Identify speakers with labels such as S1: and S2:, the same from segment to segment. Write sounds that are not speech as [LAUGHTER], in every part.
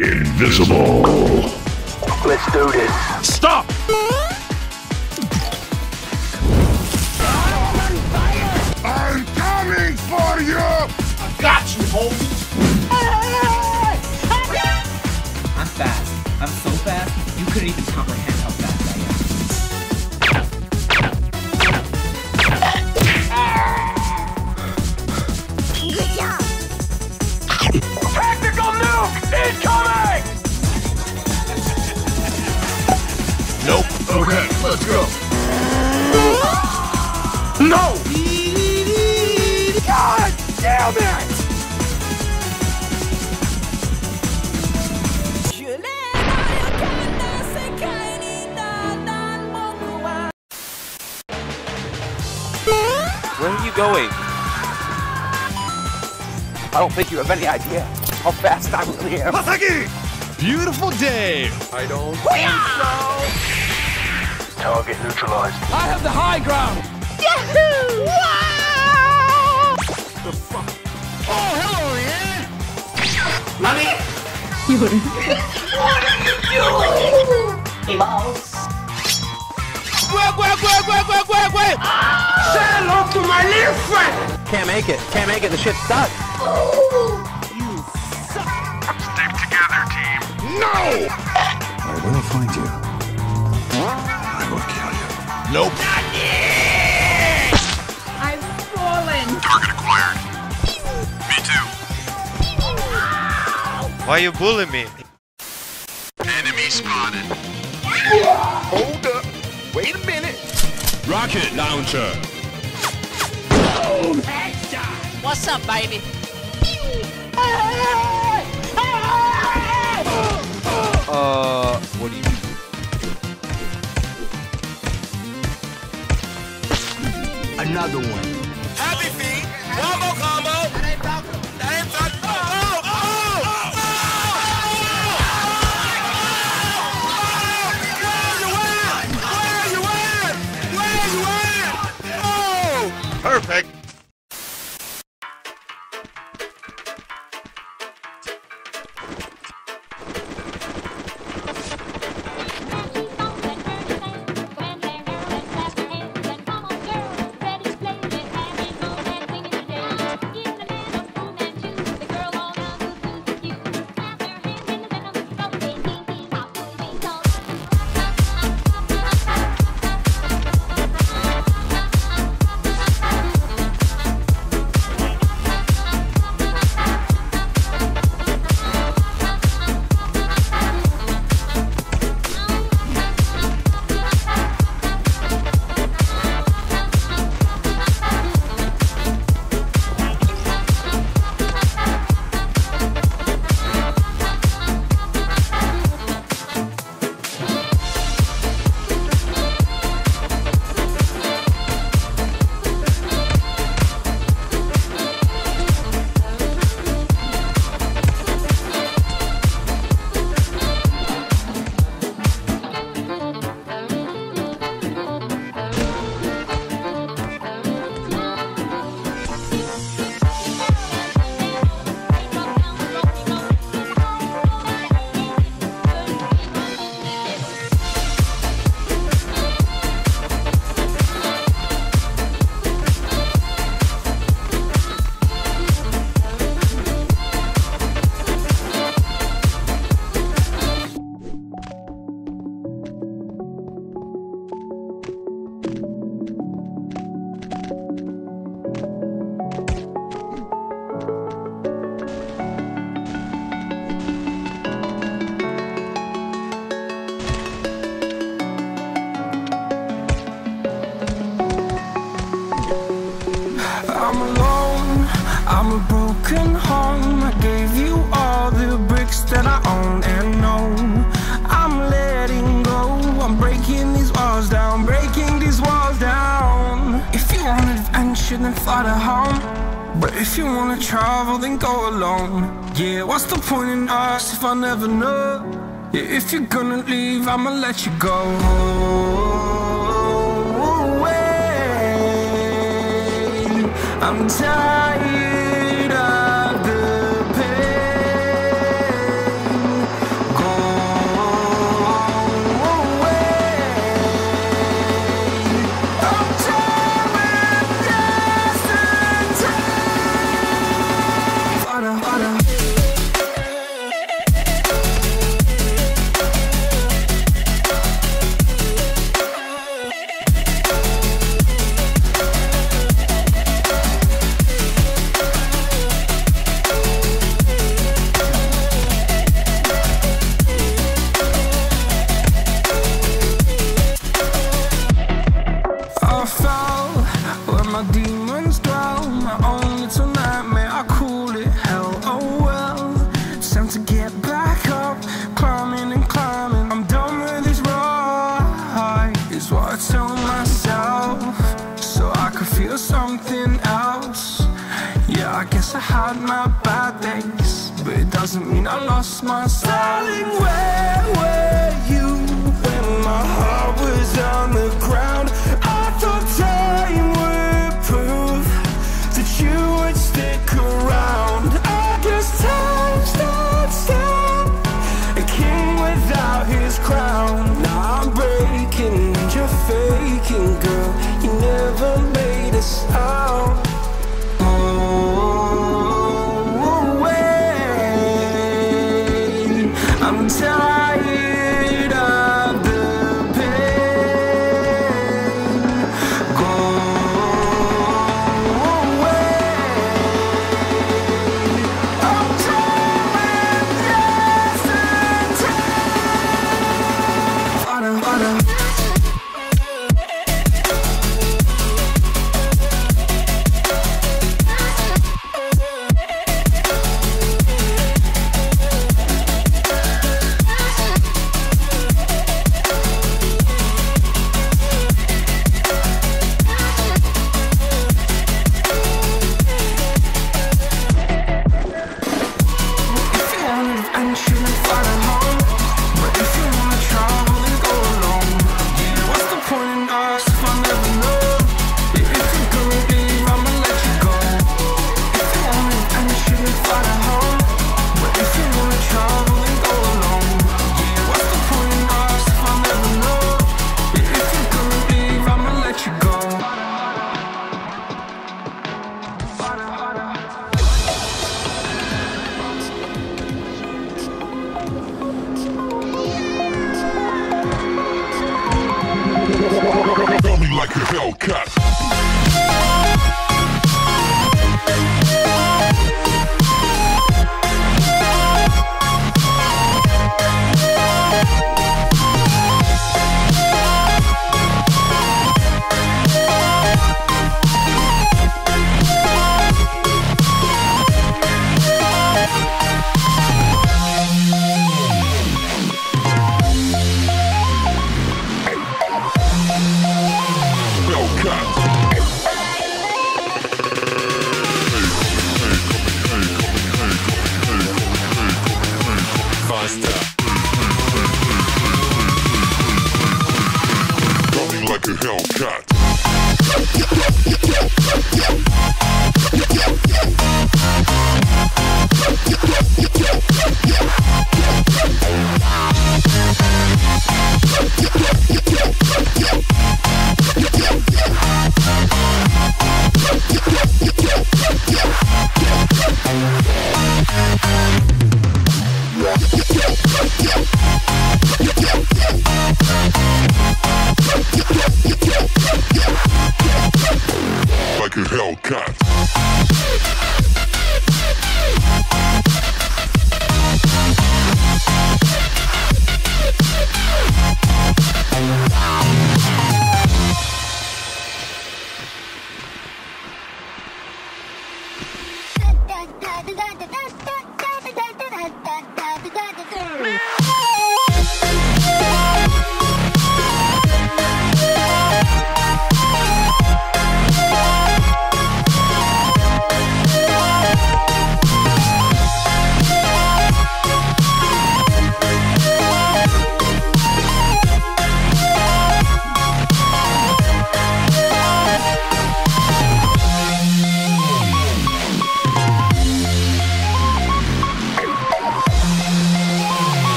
S1: Invisible.
S2: Let's do this. Stop!
S1: I'm coming for you! I
S3: got you, homie!
S4: I'm fast. I'm so fast, you couldn't even comprehend going? I don't think you have any idea how fast I really am.
S3: Masaki!
S4: Beautiful day.
S3: I don't think so.
S2: Target neutralized.
S3: I have the high ground! Yahoo! Wow! The fuck? Oh, hello, yeah!
S5: [LAUGHS]
S6: Say
S7: hello to my little friend!
S4: Can't make it. Can't make it. The ship's stuck. Stick together, team.
S1: No! I
S8: will find you. I will kill
S1: you.
S8: Nope.
S9: I've fallen. Target acquired. Me too.
S6: Why are you bullying me? Enemy
S3: spotted. Hold up. Wait a minute. Rocket launcher.
S5: What's up, baby?
S4: Uh, what do you mean?
S10: Another one.
S3: Happy feet! Combo combo!
S7: Own and know. I'm letting go, I'm breaking these walls down, breaking these walls down. If you want adventure, then fly to home. But if you wanna travel, then go alone. Yeah, what's the point in us if I never know? Yeah, if you're gonna leave, I'ma let you go. away. I'm tired my demons grow My own little nightmare, I call it? Hell, oh well. Time to get back up, climbing and climbing. I'm done with this ride, is what I tell myself. So I could feel something else. Yeah, I guess I had my bad days But it doesn't mean I lost my Darling, where were you when my heart was on the ground?
S11: Like a Hellcat. Hellcat.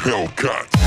S11: Hellcat.